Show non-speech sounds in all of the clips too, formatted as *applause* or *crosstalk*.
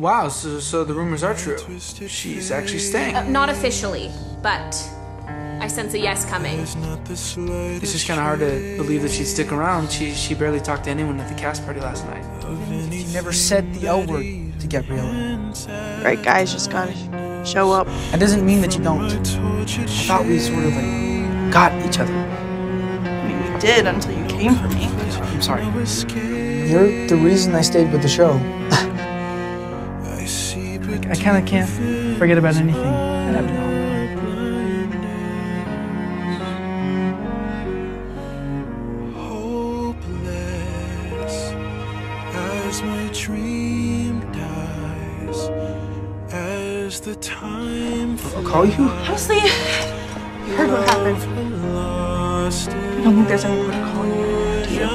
Wow, so, so the rumors are true. She's actually staying. Uh, not officially, but I sense a yes coming. It's just kind of hard to believe that she'd stick around. She she barely talked to anyone at the cast party last night. You never said the L word to Gabriella. Right guys just gotta show up. That doesn't mean that you don't. I thought we sort of like got each other. I mean, we did until you came for me. I'm sorry. You're the reason I stayed with the show. *laughs* I kind of can't forget about anything that happened at home. as my dream dies as the time I'll call you. Honestly, you heard what happened. I don't think there's anyone to call you. Do you?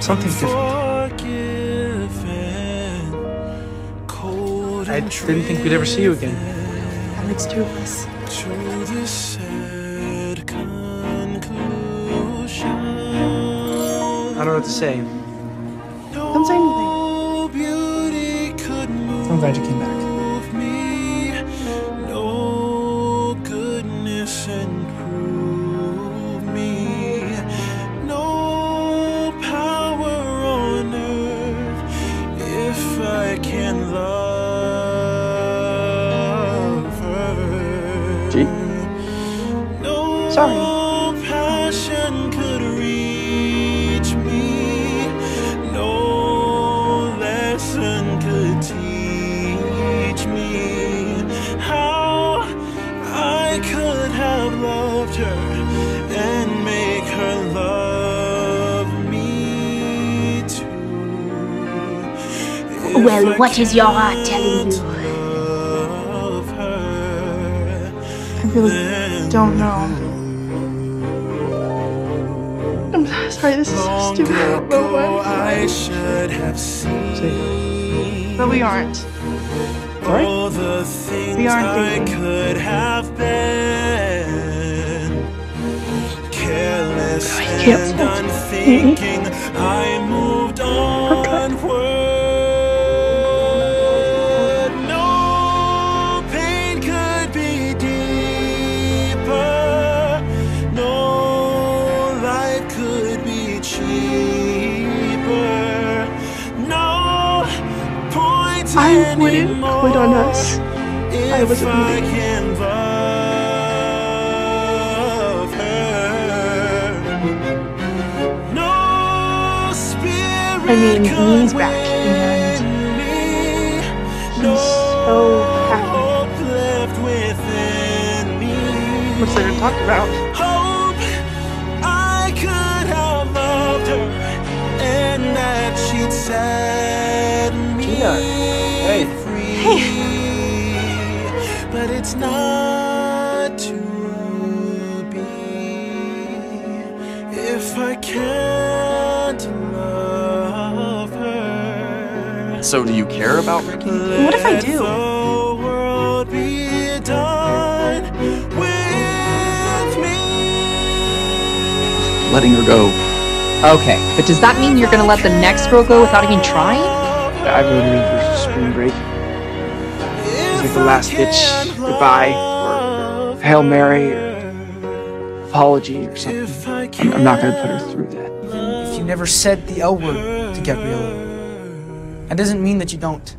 Something's different. Cold I and didn't think we'd ever see you again. That makes two of us. to the sad conclusion I don't know what to say. Don't say anything. no beauty could move I'm glad you came back. me no goodness me no power on earth if I can love no Sorry. passion could reach me. No lesson could teach me how I could have loved her and make her love me too. Well, I what is your heart telling you? I really don't know. I'm sorry, this is so stupid. *laughs* What. I should have seen But we aren't. all the things We aren't I dating. could have been. Careless can't and unthinking, I could be cheaper. No point I wouldn't quit on us. if I wasn't I leaving. can love her. No spirit I mean, could back, win me. No so happy. hope left within me. What's there to talk about? Me Gina, hey. free. But it's not to be if I can't love her. So do you care about Ricky? What if I do? Let the world be done with me. Letting her go. Okay, but does that mean you're gonna let the next girl go without even trying? I really need for spring break. It's like the last ditch goodbye or Hail Mary or apology or something. I'm, I'm not gonna put her through that. If you never said the L word to Gabriella, that doesn't mean that you don't.